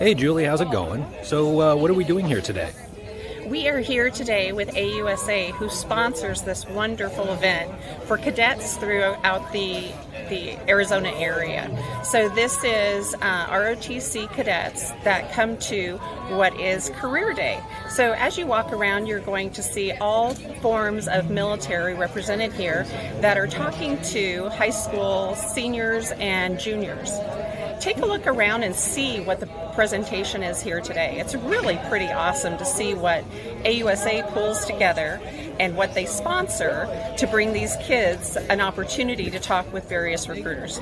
Hey, Julie, how's it going? So, uh, what are we doing here today? We are here today with AUSA, who sponsors this wonderful event for cadets throughout the the Arizona area. So this is uh, ROTC cadets that come to what is Career Day. So as you walk around, you're going to see all forms of military represented here that are talking to high school seniors and juniors take a look around and see what the presentation is here today. It's really pretty awesome to see what AUSA pulls together and what they sponsor to bring these kids an opportunity to talk with various recruiters.